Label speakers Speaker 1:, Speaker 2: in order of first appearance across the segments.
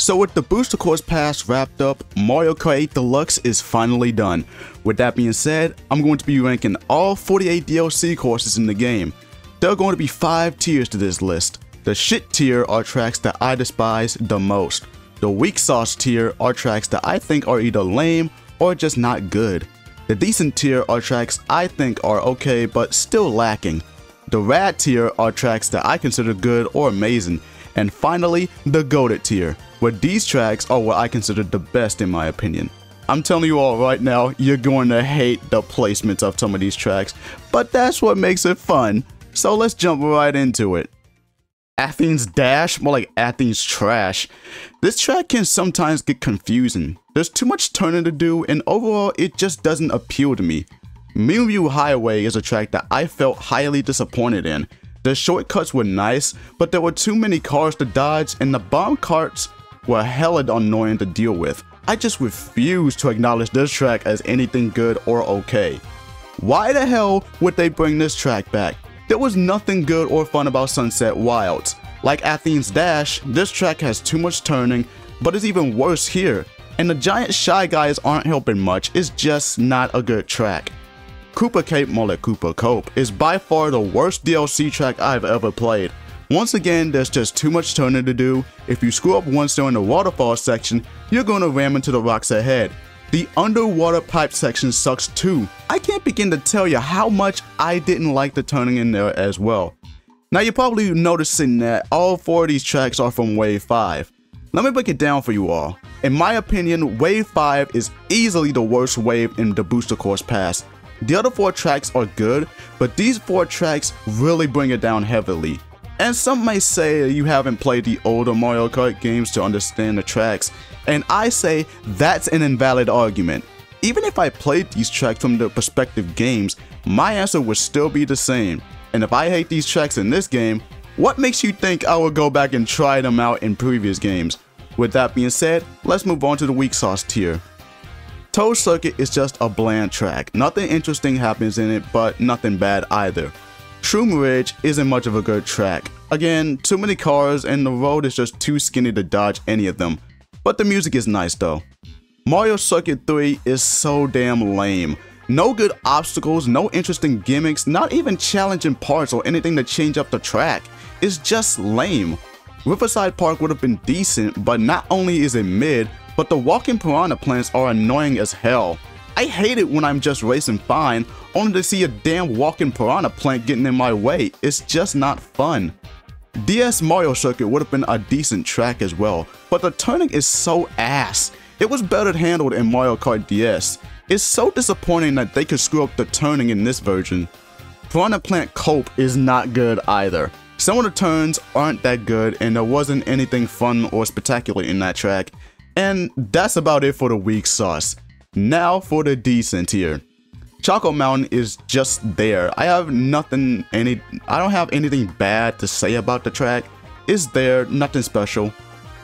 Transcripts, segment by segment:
Speaker 1: So with the Booster Course Pass wrapped up, Mario Kart 8 Deluxe is finally done. With that being said, I'm going to be ranking all 48 DLC courses in the game. There are going to be 5 tiers to this list. The shit tier are tracks that I despise the most. The weak sauce tier are tracks that I think are either lame or just not good. The decent tier are tracks I think are okay but still lacking. The rad tier are tracks that I consider good or amazing. And finally, the goated tier, where these tracks are what I consider the best in my opinion. I'm telling you all right now, you're going to hate the placements of some of these tracks, but that's what makes it fun. So let's jump right into it. Athens Dash, more like Athens Trash. This track can sometimes get confusing. There's too much turning to do and overall it just doesn't appeal to me. Moonview Highway is a track that I felt highly disappointed in. The shortcuts were nice, but there were too many cars to dodge and the bomb carts were hella annoying to deal with. I just refuse to acknowledge this track as anything good or okay. Why the hell would they bring this track back? There was nothing good or fun about Sunset Wilds. Like Athens Dash, this track has too much turning, but it's even worse here. And the giant Shy Guys aren't helping much, it's just not a good track. Koopa Cape Mullet Koopa Cope is by far the worst DLC track I've ever played. Once again, there's just too much turning to do. If you screw up once during the waterfall section, you're gonna ram into the rocks ahead. The underwater pipe section sucks too. I can't begin to tell you how much I didn't like the turning in there as well. Now you're probably noticing that all four of these tracks are from Wave 5. Let me break it down for you all. In my opinion, Wave 5 is easily the worst wave in the Booster Course Pass. The other four tracks are good, but these four tracks really bring it down heavily. And some may say you haven't played the older Mario Kart games to understand the tracks, and I say that's an invalid argument. Even if I played these tracks from the perspective games, my answer would still be the same. And if I hate these tracks in this game, what makes you think I will go back and try them out in previous games? With that being said, let's move on to the weak sauce tier. Toad Circuit is just a bland track. Nothing interesting happens in it, but nothing bad either. Shroom Ridge isn't much of a good track. Again, too many cars and the road is just too skinny to dodge any of them. But the music is nice though. Mario Circuit 3 is so damn lame. No good obstacles, no interesting gimmicks, not even challenging parts or anything to change up the track. It's just lame. Riverside Park would have been decent, but not only is it mid, but the walking piranha plants are annoying as hell. I hate it when I'm just racing fine, only to see a damn walking piranha plant getting in my way. It's just not fun. DS Mario Circuit would have been a decent track as well, but the turning is so ass. It was better handled in Mario Kart DS. It's so disappointing that they could screw up the turning in this version. Piranha Plant Cove is not good either. Some of the turns aren't that good and there wasn't anything fun or spectacular in that track, and that's about it for the weak sauce. Now for the decent tier. Choco Mountain is just there. I have nothing any I don't have anything bad to say about the track. It's there, nothing special.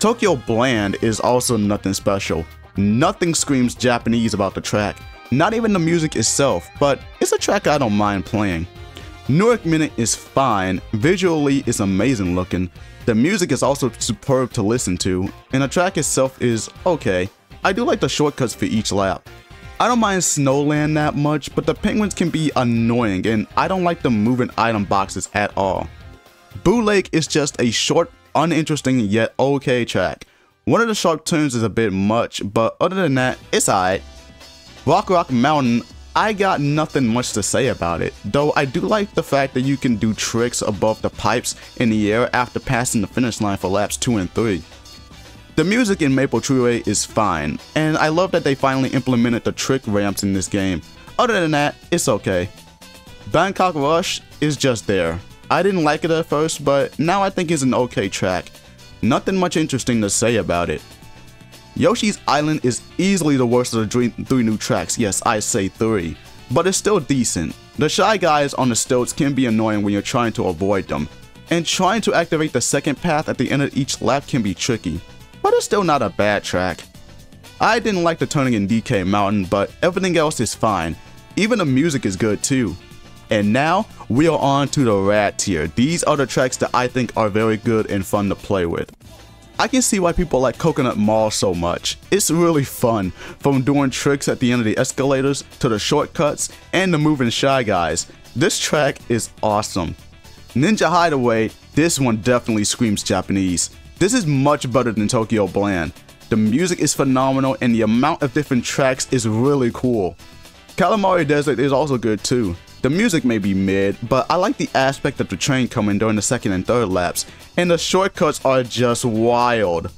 Speaker 1: Tokyo Bland is also nothing special. Nothing screams Japanese about the track. Not even the music itself, but it's a track I don't mind playing. New York Minute is fine, visually it's amazing looking, the music is also superb to listen to, and the track itself is okay. I do like the shortcuts for each lap. I don't mind Snowland that much, but the penguins can be annoying and I don't like the moving item boxes at all. Boo Lake is just a short, uninteresting yet okay track. One of the sharp turns is a bit much, but other than that, it's alright. Rock Rock Mountain I got nothing much to say about it, though I do like the fact that you can do tricks above the pipes in the air after passing the finish line for laps 2 and 3. The music in Maple Treeway is fine, and I love that they finally implemented the trick ramps in this game. Other than that, it's okay. Bangkok Rush is just there. I didn't like it at first, but now I think it's an okay track. Nothing much interesting to say about it. Yoshi's Island is easily the worst of the three new tracks, yes, I say three, but it's still decent. The Shy Guys on the stilts can be annoying when you're trying to avoid them, and trying to activate the second path at the end of each lap can be tricky, but it's still not a bad track. I didn't like the turning in DK Mountain, but everything else is fine. Even the music is good too. And now, we are on to the rad tier. These are the tracks that I think are very good and fun to play with. I can see why people like Coconut Mall so much. It's really fun, from doing tricks at the end of the escalators to the shortcuts and the moving Shy Guys. This track is awesome. Ninja Hideaway, this one definitely screams Japanese. This is much better than Tokyo Bland. The music is phenomenal and the amount of different tracks is really cool. Calamari Desert is also good too. The music may be mid, but I like the aspect of the train coming during the second and third laps, and the shortcuts are just wild.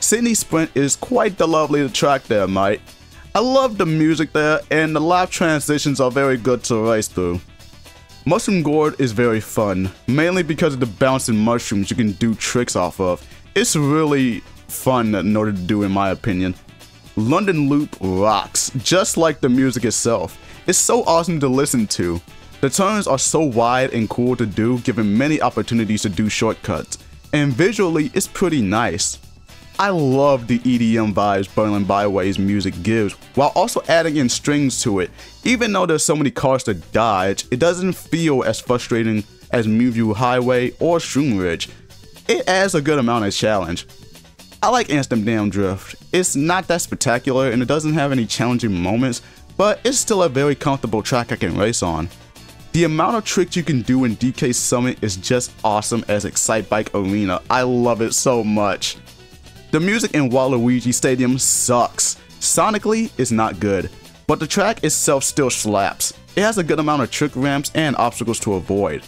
Speaker 1: Sydney Sprint is quite the lovely track there, mate. I love the music there, and the lap transitions are very good to race through. Mushroom Gorge is very fun, mainly because of the bouncing mushrooms you can do tricks off of. It's really fun in order to do in my opinion. London Loop rocks, just like the music itself. It's so awesome to listen to. The turns are so wide and cool to do, giving many opportunities to do shortcuts. And visually, it's pretty nice. I love the EDM vibes Berlin Byway's music gives, while also adding in strings to it. Even though there's so many cars to dodge, it doesn't feel as frustrating as Moonview Highway or Shroom Ridge. It adds a good amount of challenge. I like Amsterdam Drift. It's not that spectacular and it doesn't have any challenging moments, but it's still a very comfortable track I can race on. The amount of tricks you can do in DK Summit is just awesome as Excitebike Arena. I love it so much. The music in Waluigi Stadium sucks. Sonically, it's not good, but the track itself still slaps. It has a good amount of trick ramps and obstacles to avoid.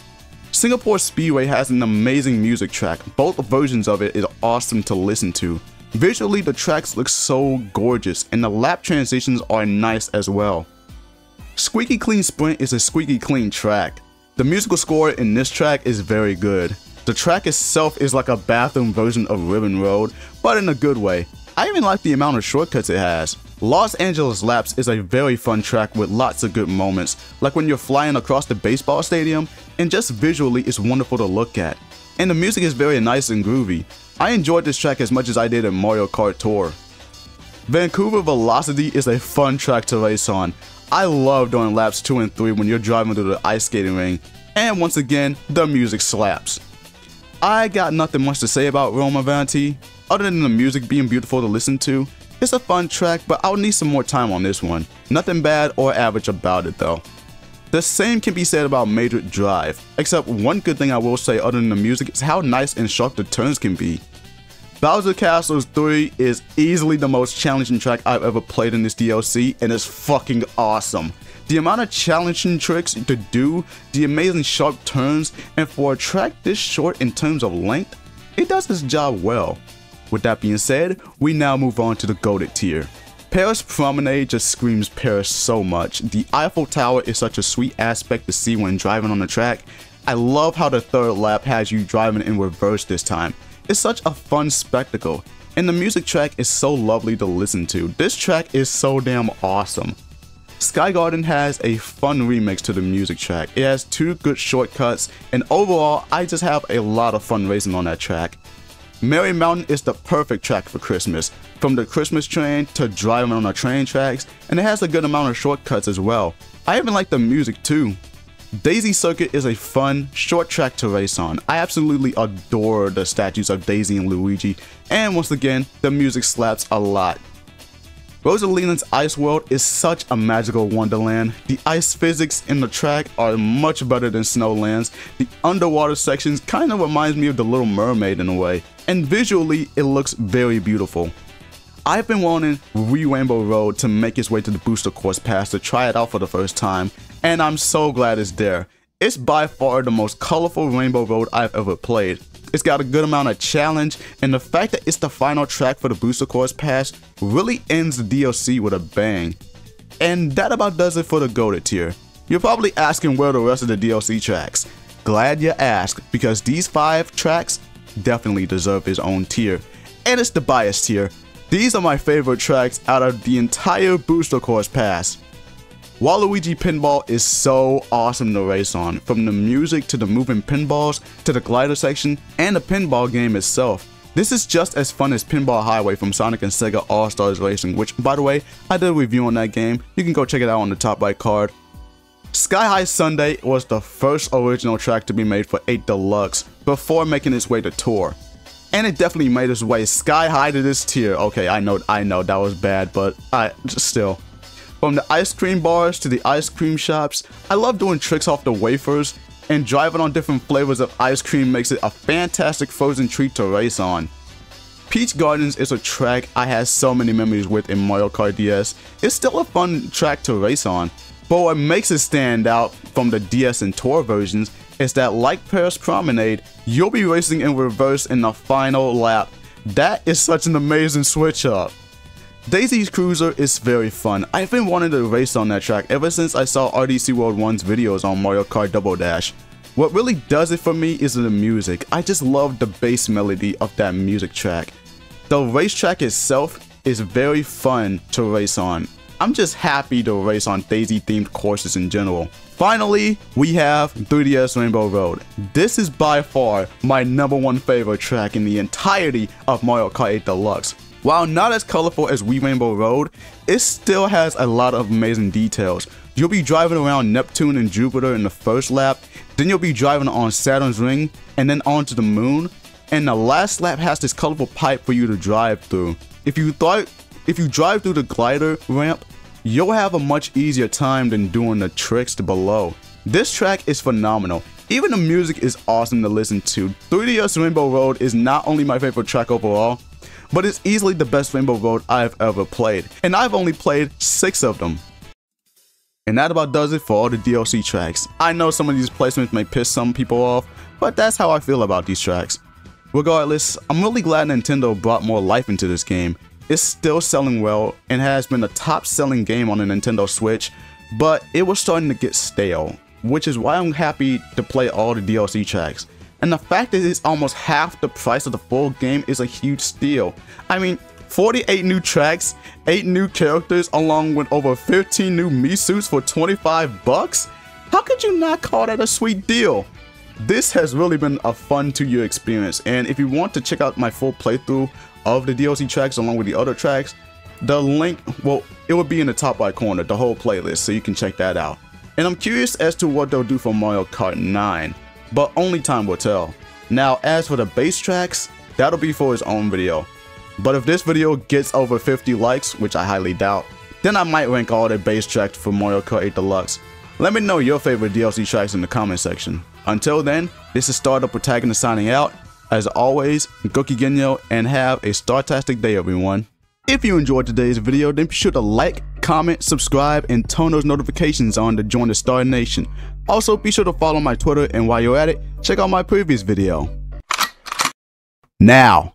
Speaker 1: Singapore Speedway has an amazing music track. Both versions of it is awesome to listen to. Visually, the tracks look so gorgeous, and the lap transitions are nice as well. Squeaky Clean Sprint is a squeaky clean track. The musical score in this track is very good. The track itself is like a bathroom version of Ribbon Road, but in a good way. I even like the amount of shortcuts it has. Los Angeles Laps is a very fun track with lots of good moments, like when you're flying across the baseball stadium, and just visually it's wonderful to look at. And the music is very nice and groovy. I enjoyed this track as much as I did in Mario Kart Tour. Vancouver Velocity is a fun track to race on. I love doing laps 2 and 3 when you're driving through the ice skating ring, and once again, the music slaps. I got nothing much to say about Rome Avanti, other than the music being beautiful to listen to, it's a fun track, but I'll need some more time on this one. Nothing bad or average about it though. The same can be said about Madrid Drive, except one good thing I will say other than the music is how nice and sharp the turns can be. Bowser Castles 3 is easily the most challenging track I've ever played in this DLC and it's fucking awesome. The amount of challenging tricks to do, the amazing sharp turns, and for a track this short in terms of length, it does its job well. With that being said, we now move on to the goated tier. Paris Promenade just screams Paris so much. The Eiffel Tower is such a sweet aspect to see when driving on the track. I love how the third lap has you driving in reverse this time. It's such a fun spectacle. And the music track is so lovely to listen to. This track is so damn awesome. Sky Garden has a fun remix to the music track. It has two good shortcuts, and overall, I just have a lot of fun racing on that track. Merry Mountain is the perfect track for Christmas, from the Christmas train to driving on the train tracks, and it has a good amount of shortcuts as well. I even like the music too. Daisy Circuit is a fun, short track to race on. I absolutely adore the statues of Daisy and Luigi, and once again, the music slaps a lot. Rosalina's Ice World is such a magical wonderland. The ice physics in the track are much better than Snowlands. The underwater sections kind of reminds me of The Little Mermaid in a way, and visually it looks very beautiful. I've been wanting Wii Rainbow Road to make its way to the Booster Course Pass to try it out for the first time, and I'm so glad it's there. It's by far the most colorful Rainbow Road I've ever played. It's got a good amount of challenge, and the fact that it's the final track for the Booster Course Pass really ends the DLC with a bang. And that about does it for the Goated tier. You're probably asking where the rest of the DLC tracks. Glad you asked, because these 5 tracks definitely deserve his own tier. And it's the bias tier. These are my favorite tracks out of the entire Booster Course Pass. Waluigi Pinball is so awesome to race on, from the music to the moving pinballs to the glider section and the pinball game itself. This is just as fun as Pinball Highway from Sonic and Sega All-Stars Racing, which by the way, I did a review on that game, you can go check it out on the top right card. Sky-High Sundae was the first original track to be made for 8 Deluxe before making its way to Tour. and it definitely made its way sky high to this tier. Okay, I know, I know that was bad, but I just still. From the ice cream bars to the ice cream shops, I love doing tricks off the wafers, and driving on different flavors of ice cream makes it a fantastic frozen treat to race on. Peach Gardens is a track I had so many memories with in Mario Kart DS. It's still a fun track to race on, but what makes it stand out from the DS and Tour versions is that like Paris Promenade, you'll be racing in reverse in the final lap. That is such an amazing switch up. Daisy's Cruiser is very fun. I've been wanting to race on that track ever since I saw RDC World 1's videos on Mario Kart Double Dash. What really does it for me is the music. I just love the bass melody of that music track. The racetrack itself is very fun to race on. I'm just happy to race on Daisy themed courses in general. Finally, we have 3DS Rainbow Road. This is by far my number one favorite track in the entirety of Mario Kart 8 Deluxe. While not as colorful as Wii Rainbow Road, it still has a lot of amazing details. You'll be driving around Neptune and Jupiter in the first lap, then you'll be driving on Saturn's ring, and then onto the moon, and the last lap has this colorful pipe for you to drive through. If you thought if you drive through the glider ramp, you'll have a much easier time than doing the tricks below. This track is phenomenal. Even the music is awesome to listen to. 3DS Rainbow Road is not only my favorite track overall, but it's easily the best Rainbow Road I've ever played, and I've only played 6 of them. And that about does it for all the DLC tracks. I know some of these placements may piss some people off, but that's how I feel about these tracks. Regardless, I'm really glad Nintendo brought more life into this game, It's still selling well and has been a top selling game on the Nintendo Switch, but it was starting to get stale, which is why I'm happy to play all the DLC tracks. And the fact that it's almost half the price of the full game is a huge steal. I mean, 48 new tracks, 8 new characters, along with over 15 new Mii suits for 25 bucks? How could you not call that a sweet deal? This has really been a fun two-year experience, and if you want to check out my full playthrough of the DLC tracks along with the other tracks, the link, well, it will be in the top right corner, the whole playlist, so you can check that out. And I'm curious as to what they'll do for Mario Kart 9, but only time will tell. Now, as for the base tracks, that'll be for his own video. But if this video gets over 50 likes, which I highly doubt, then I might rank all the base tracks for Mario Kart 8 Deluxe. Let me know your favorite DLC tracks in the comment section. Until then, this is Star The Protagonist signing out, as always, Goki Genyo, and have a startastic day, everyone. If you enjoyed today's video, then be sure to like, comment, subscribe, and turn those notifications on to join the Star Nation. Also, be sure to follow my Twitter, and while you're at it, check out my previous video. Now.